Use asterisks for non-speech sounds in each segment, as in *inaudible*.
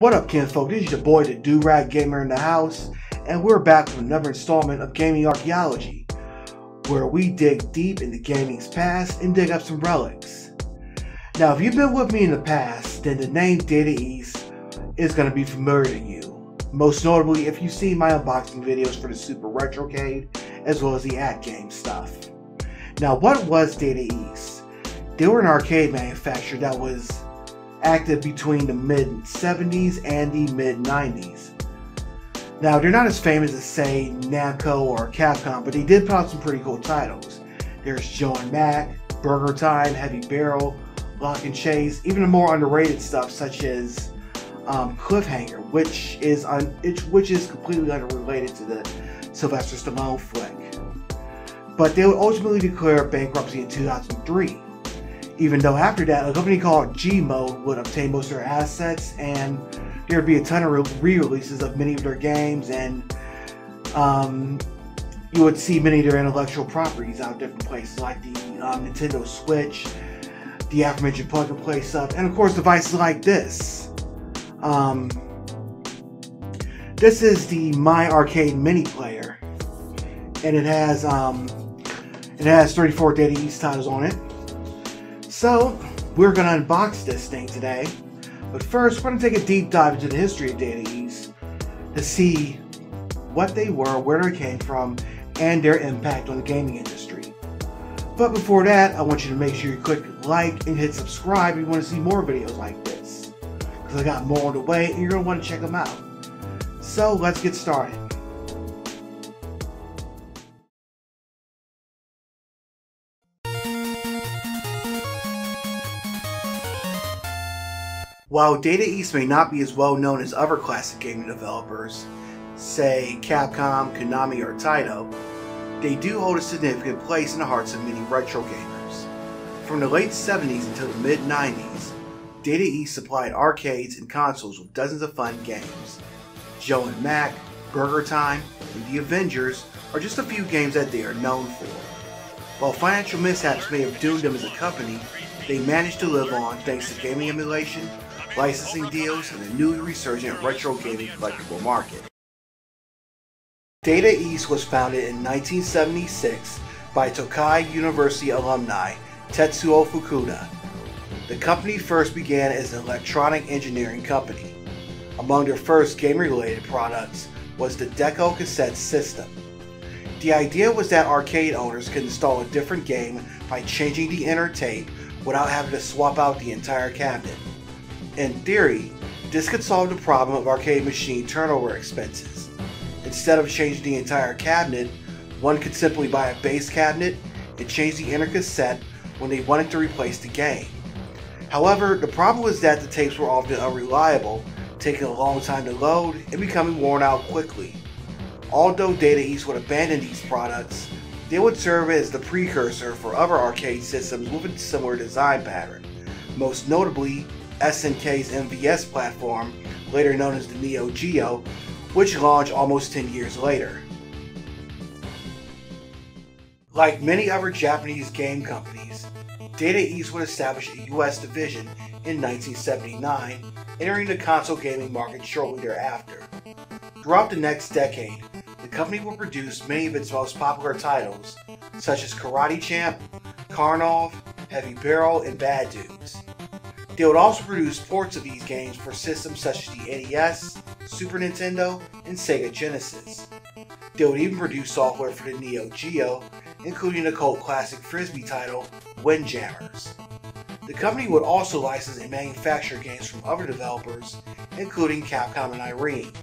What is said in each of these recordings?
What up, kinfolk? This is your boy, the Do-Rag Gamer in the house, and we're back with another installment of Gaming Archaeology, where we dig deep into gaming's past and dig up some relics. Now, if you've been with me in the past, then the name Data East is going to be familiar to you. Most notably, if you've seen my unboxing videos for the Super Retrocade, as well as the AtGame stuff. Now, what was Data East? They were an arcade manufacturer that was active between the mid 70s and the mid 90s. Now, they're not as famous as, say, Namco or Capcom, but they did put out some pretty cool titles. There's Joe and Mac, Burger Time, Heavy Barrel, Lock and Chase, even the more underrated stuff such as um, Cliffhanger, which is un- which is completely unrelated to the Sylvester Stallone flick. But they would ultimately declare bankruptcy in 2003 even though after that, a company called G-Mode would obtain most of their assets, and there would be a ton of re-releases of many of their games, and um, you would see many of their intellectual properties out different places, like the um, Nintendo Switch, the aforementioned plug and play stuff, and of course devices like this. Um, this is the MyArcade Mini Player, and it has um, it has 34 Data East titles on it. So, we're going to unbox this thing today. But first, we're going to take a deep dive into the history of East to see what they were, where they came from, and their impact on the gaming industry. But before that, I want you to make sure you click like and hit subscribe if you want to see more videos like this. Because I got more on the way and you're going to want to check them out. So let's get started. While Data East may not be as well known as other classic gaming developers, say Capcom, Konami, or Taito, they do hold a significant place in the hearts of many retro gamers. From the late 70s until the mid 90s, Data East supplied arcades and consoles with dozens of fun games. Joe and Mac, Burger Time, and The Avengers are just a few games that they are known for. While financial mishaps may have doomed them as a company, they managed to live on thanks to gaming emulation, licensing deals, and a newly resurgent retro gaming collectible market. Data East was founded in 1976 by Tokai University alumni Tetsuo Fukuda. The company first began as an electronic engineering company. Among their first game-related products was the Deco cassette system. The idea was that arcade owners could install a different game by changing the inner tape without having to swap out the entire cabinet. In theory, this could solve the problem of arcade machine turnover expenses. Instead of changing the entire cabinet, one could simply buy a base cabinet and change the inner cassette when they wanted to replace the game. However, the problem was that the tapes were often unreliable, taking a long time to load and becoming worn out quickly. Although Data East would abandon these products, they would serve as the precursor for other arcade systems with a similar design pattern, most notably SNK's MVS platform, later known as the Neo Geo, which launched almost 10 years later. Like many other Japanese game companies, Data East would establish a US division in 1979, entering the console gaming market shortly thereafter. Throughout the next decade, the company will produce many of its most popular titles, such as Karate Champ, Karnov, Heavy Barrel, and Bad Dudes. They would also produce ports of these games for systems such as the NES, Super Nintendo, and Sega Genesis. They would even produce software for the Neo Geo, including the cult classic Frisbee title, Windjammers. The company would also license and manufacture games from other developers, including Capcom and Irem.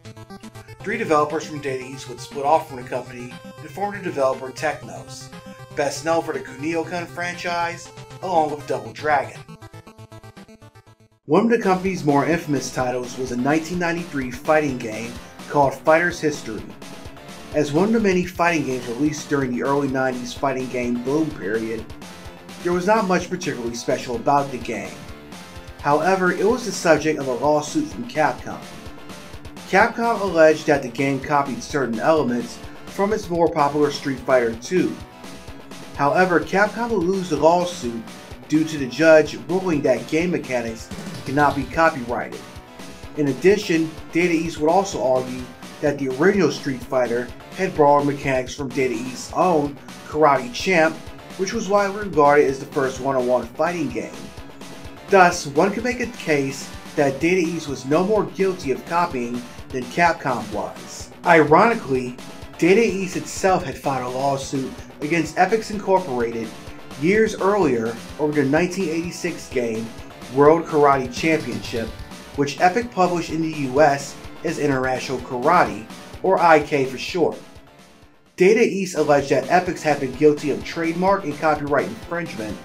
Three developers from Data East would split off from the company and form the developer Technos, best known for the Kunio-kun franchise, along with Double Dragon. One of the company's more infamous titles was a 1993 fighting game called Fighter's History. As one of the many fighting games released during the early 90s fighting game boom period, there was not much particularly special about the game. However, it was the subject of a lawsuit from Capcom. Capcom alleged that the game copied certain elements from its more popular Street Fighter II. However, Capcom would lose the lawsuit due to the judge ruling that game mechanics cannot be copyrighted. In addition, Data East would also argue that the original Street Fighter had borrowed mechanics from Data East's own Karate Champ, which was widely regarded as the first one-on-one fighting game. Thus, one could make a case that Data East was no more guilty of copying than Capcom was. Ironically, Data East itself had filed a lawsuit against Epyx Incorporated years earlier over the 1986 game World Karate Championship, which Epyx published in the US as International Karate, or IK for short. Data East alleged that Epyx had been guilty of trademark and copyright infringement,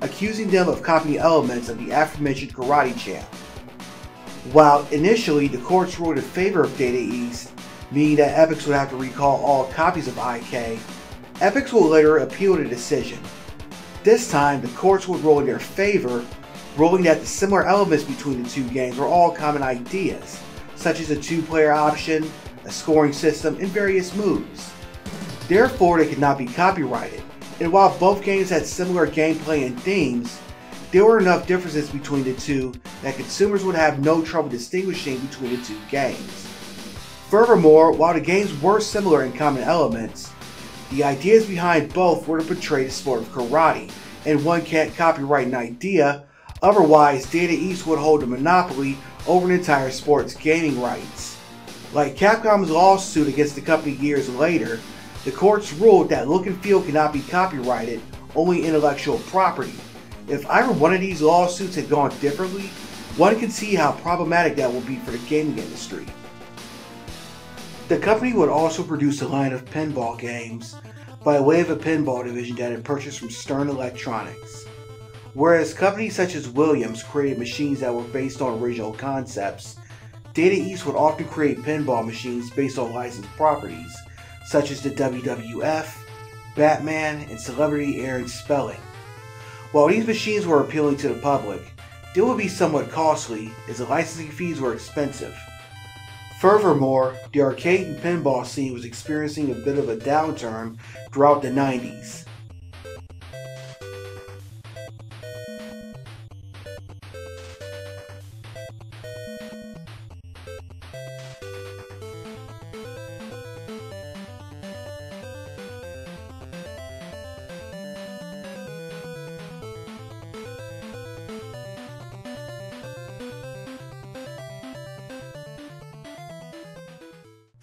accusing them of copying elements of the aforementioned Karate Champ. While initially the courts ruled in favor of Data East, meaning that Epyx would have to recall all copies of IK, Epyx will later appeal the decision. This time, the courts would rule in their favor, ruling that the similar elements between the two games were all common ideas, such as a two-player option, a scoring system, and various moves. Therefore, they could not be copyrighted, and while both games had similar gameplay and themes, there were enough differences between the two that consumers would have no trouble distinguishing between the two games. Furthermore, while the games were similar in common elements, the ideas behind both were to portray the sport of karate, and one can't copyright an idea, otherwise Data East would hold a monopoly over an entire sport's gaming rights. Like Capcom's lawsuit against the company years later, the courts ruled that look and feel cannot be copyrighted, only intellectual property. If either one of these lawsuits had gone differently, one can see how problematic that would be for the gaming industry. The company would also produce a line of pinball games by way of a pinball division that it purchased from Stern Electronics. Whereas companies such as Williams created machines that were based on original concepts, Data East would often create pinball machines based on licensed properties, such as the WWF, Batman, and celebrity Aaron Spelling. While these machines were appealing to the public, they would be somewhat costly as the licensing fees were expensive. Furthermore, the arcade and pinball scene was experiencing a bit of a downturn throughout the 90s.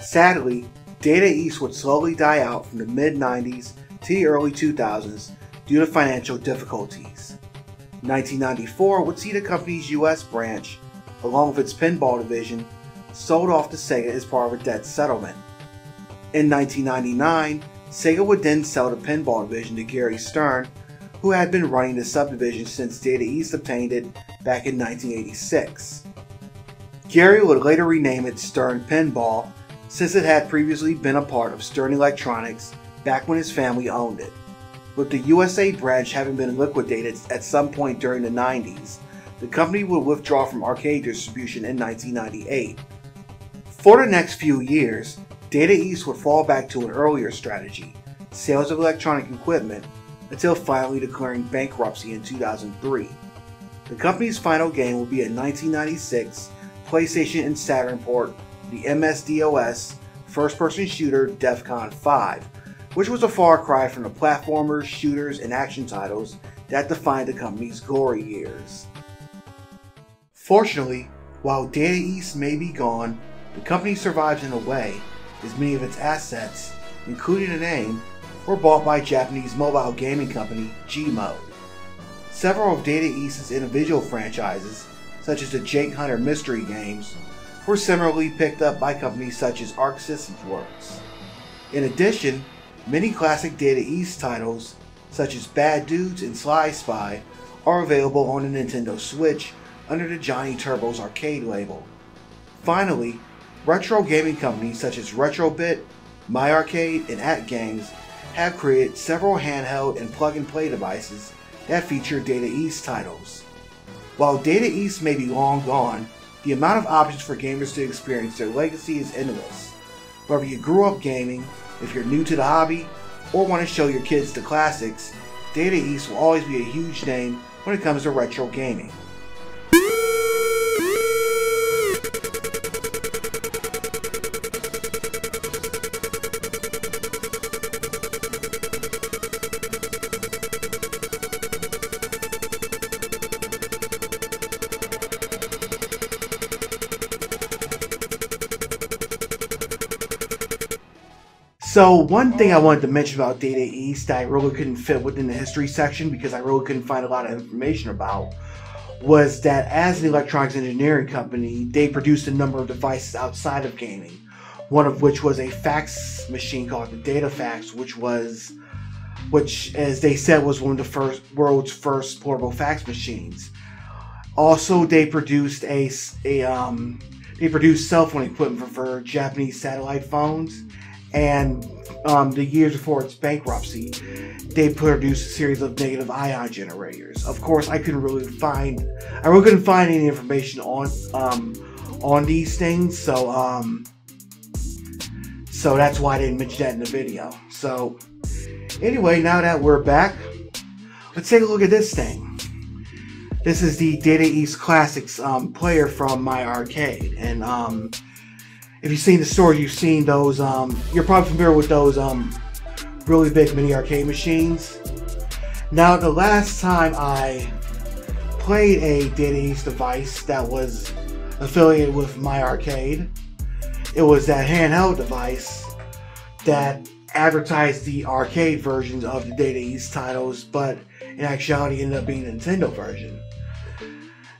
Sadly, Data East would slowly die out from the mid 90s to the early 2000s due to financial difficulties. 1994 would see the company's US branch, along with its pinball division, sold off to Sega as part of a debt settlement. In 1999, Sega would then sell the pinball division to Gary Stern, who had been running the subdivision since Data East obtained it back in 1986. Gary would later rename it Stern Pinball since it had previously been a part of Stern Electronics back when his family owned it. With the USA branch having been liquidated at some point during the 90s, the company would withdraw from arcade distribution in 1998. For the next few years, Data East would fall back to an earlier strategy, sales of electronic equipment, until finally declaring bankruptcy in 2003. The company's final game would be a 1996 PlayStation and Saturn port the MS-DOS first-person shooter DEFCON 5, which was a far cry from the platformers, shooters, and action titles that defined the company's glory years. Fortunately, while Data East may be gone, the company survives in a way, as many of its assets, including a name, were bought by Japanese mobile gaming company G-Mode. Several of Data East's individual franchises, such as the Jake Hunter mystery games, were similarly picked up by companies such as Arc Systems Works. In addition, many classic Data East titles, such as Bad Dudes and Sly Spy, are available on the Nintendo Switch under the Johnny Turbo's arcade label. Finally, retro gaming companies such as Retrobit, MyArcade, and AtGames have created several handheld and plug-and-play devices that feature Data East titles. While Data East may be long gone, the amount of options for gamers to experience their legacy is endless. Whether you grew up gaming, if you're new to the hobby, or want to show your kids the classics, Data East will always be a huge name when it comes to retro gaming. So one thing I wanted to mention about Data East that I really couldn't fit within the history section because I really couldn't find a lot of information about was that as an electronics engineering company, they produced a number of devices outside of gaming. One of which was a fax machine called the DataFax, which was which as they said was one of the first world's first portable fax machines. Also, they produced a, a um, they produced cell phone equipment for, for Japanese satellite phones, and um, the years before its bankruptcy, they produced a series of negative ion generators. Of course, I couldn't really find I really couldn't find any information on um, on these things, so um, so that's why I didn't mention that in the video. So anyway, now that we're back, let's take a look at this thing. This is the Data East Classics um, player from MyArcade, and um, if you've seen the store, you've seen those. Um, you're probably familiar with those um, really big mini arcade machines. Now, the last time I played a East device that was affiliated with MyArcade, it was that handheld device that advertised the arcade versions of the East titles, but in actuality ended up being a Nintendo version.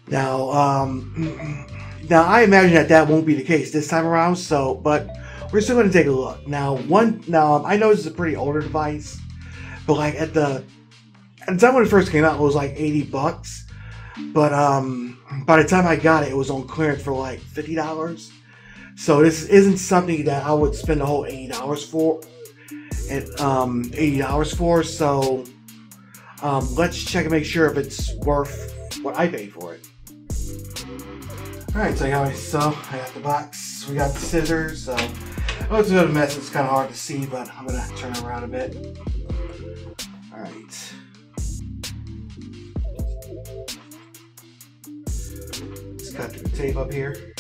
Now, um, *clears throat* now I imagine that that won't be the case this time around. So, but we're still going to take a look. Now, one now I know this is a pretty older device, but like at the at the time when it first came out, it was like eighty bucks. But um, by the time I got it, it was on clearance for like fifty dollars. So this isn't something that I would spend the whole eighty dollars for. and um, eighty dollars for. So um, let's check and make sure if it's worth what I paid for it. Alright, so guys, so I got the box, we got the scissors, so oh, it's a bit of a mess, it's kind of hard to see, but I'm going to turn around a bit. Alright. Let's cut the tape up here.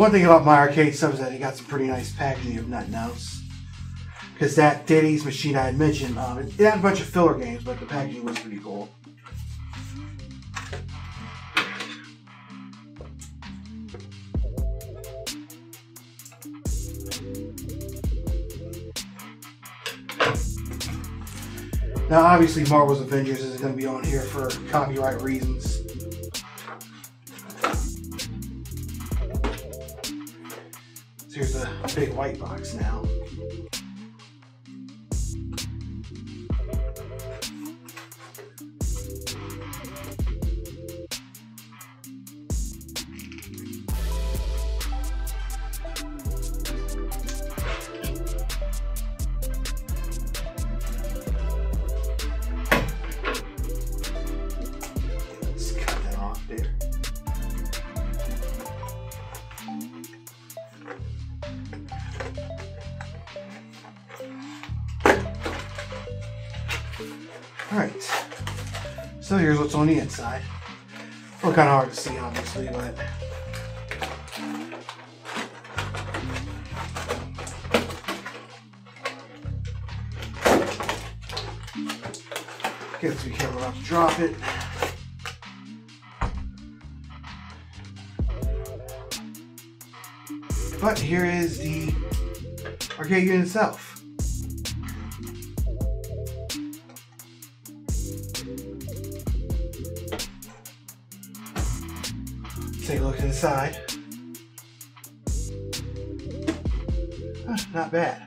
One thing about MyArcade stuff is that it got some pretty nice packaging, if nothing else. Because that East machine I had mentioned, um, it had a bunch of filler games, but the packaging was pretty cool. Now, obviously, Marvel's Avengers isn't going to be on here for copyright reasons. Big white box now. So here's what's on the inside. Well, kind of hard to see, obviously, but... Get to be careful not to drop it. But here is the arcade unit itself. Take a to the side. not bad.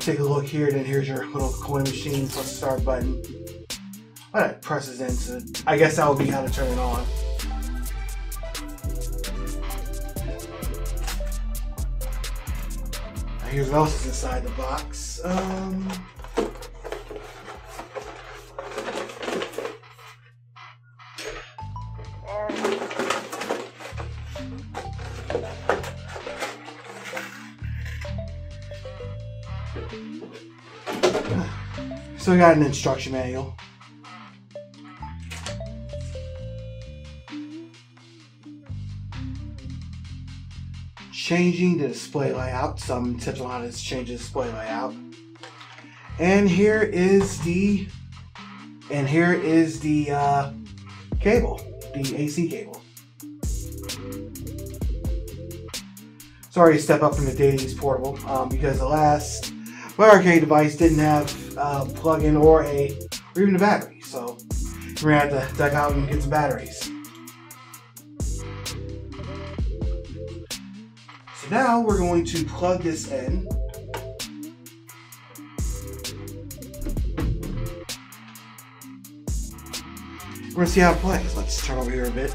take a look here, then here's your little coin machine plus start button. Well, that presses into, I guess that would be how to turn it on. Now here's what else is inside the box. Um, So we got an instruction manual. Changing the display layout. Some tips on how to change the display layout. And here is the and here is the uh, cable, the AC cable. Sorry to step up from the Data East portable um, because the last MyArcade device didn't have uh, plug-in or a or even a battery, so we're gonna have to duck out and get some batteries. So now we're going to plug this in. We're gonna see how it plays. Let's turn over here a bit.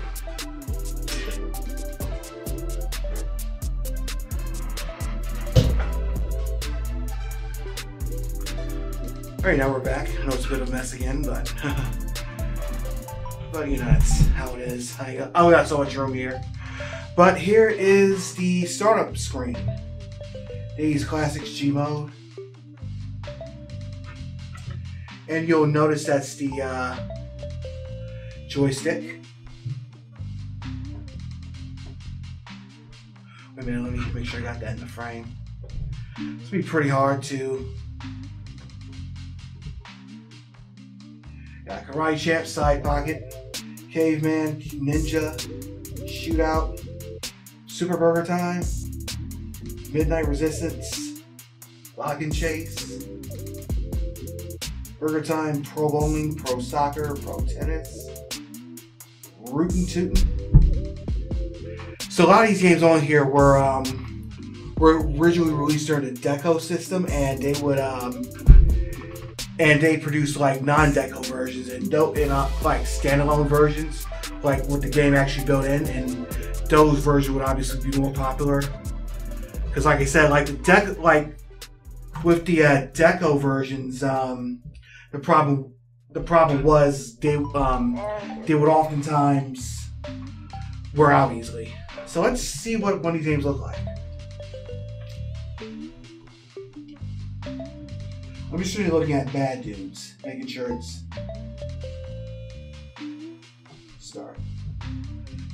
Alright, now we're back. I know it's a bit of a mess again, but *laughs* but you know that's how it is. I got, oh, we got so much room here. But here is the startup screen. These classics G mode. And you'll notice that's the uh, joystick. Wait a minute, let me make sure I got that in the frame. It's be pretty hard to. Karate Champ, Side Pocket, Caveman, Ninja, Shootout, Super Burger Time, Midnight Resistance, Lock and Chase, Burger Time, Pro Bowling, Pro Soccer, Pro Tennis, Rootin' Tootin'. So a lot of these games on here were um, were originally released during the Deco system, and they would um, and they produced like non-Deco versions and do and uh, like standalone versions, like with the game actually built in, and those versions would obviously be more popular. Because like I said, like the deck, like with the uh, Deco versions, um, the problem the problem was they um, they would oftentimes wear out easily. So let's see what one of these games look like. I'm just really looking at bad dudes, making sure it's start.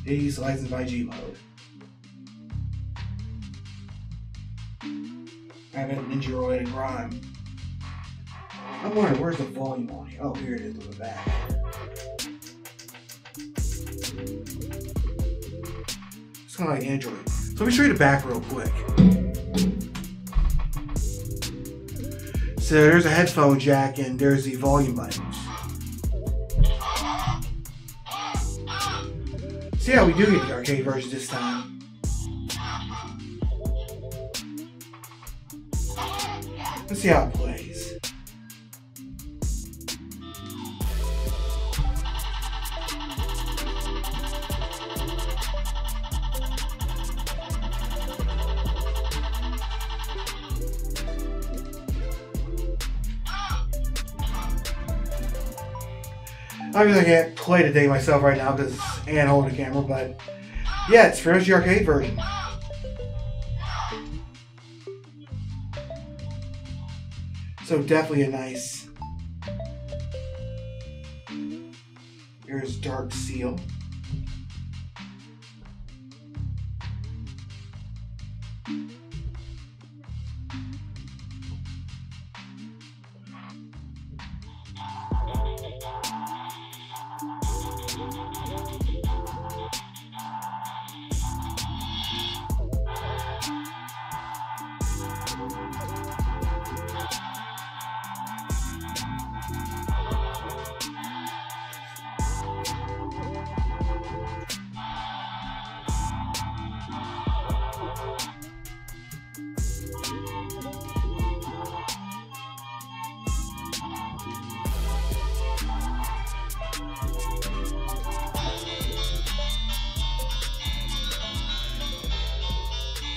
80s licensed by G mode. I have a Ninja Roid and Grime. I'm wondering where's the volume on here? Oh, here it is on the back. It's kind of like Android. So let me show you the back real quick. So there's a headphone jack and there's the volume buttons. See how we do get the arcade version this time. Let's see how it plays. Obviously, I can't play today myself right now because Ann holding the camera, but yeah, it's pretty much the arcade version. So definitely a nice. Here's Dark Seal.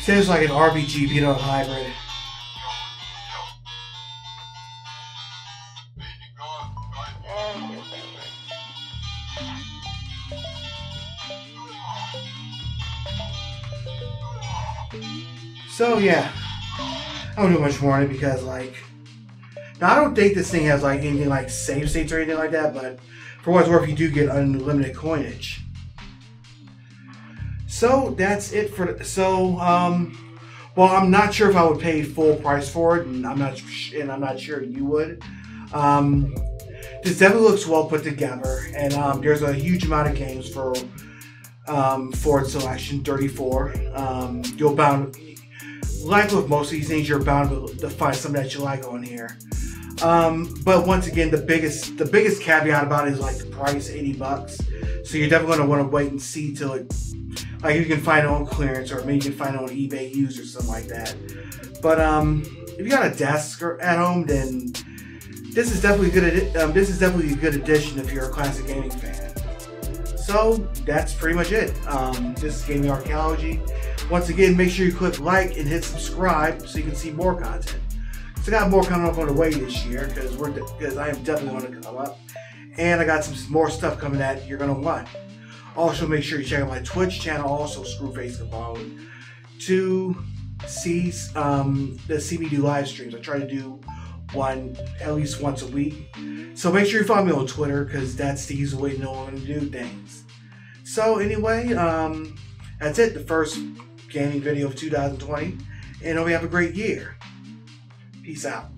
Seems like an RPG beat up hybrid. So yeah, I don't do much more on it because like Now I don't think this thing has like anything like save states or anything like that, but for what it's worth, you do get unlimited coinage. So that's it for so um well I'm not sure if I would pay full price for it and I'm not and I'm not sure you would. Um this definitely looks well put together and um, there's a huge amount of games for um, for its selection 34 um, you'll bound like with most of these things you're bound to find something that you like on here. Um, but once again the biggest the biggest caveat about it is like the price 80 bucks. So you're definitely going to want to wait and see till it like you can find it on clearance or maybe you can find it on ebay used or something like that but um if you got a desk or at home then this is definitely good. Um, this is definitely a good addition if you're a classic gaming fan. So that's pretty much it. Um, this is Gaming Archaeology. Once again, make sure you click like and hit subscribe so you can see more content. So I got more coming up on the way this year because we're because I am definitely going to come up, and I got some more stuff coming that you're going to want. Also, make sure you check out my Twitch channel, also Screwface Capone, to see um, me do live streams. I try to do one at least once a week. So make sure you follow me on Twitter because that's the easy way to know when to do things. So anyway, um, that's it. The first gaming video of 2020, and hope you have a great year. Peace out.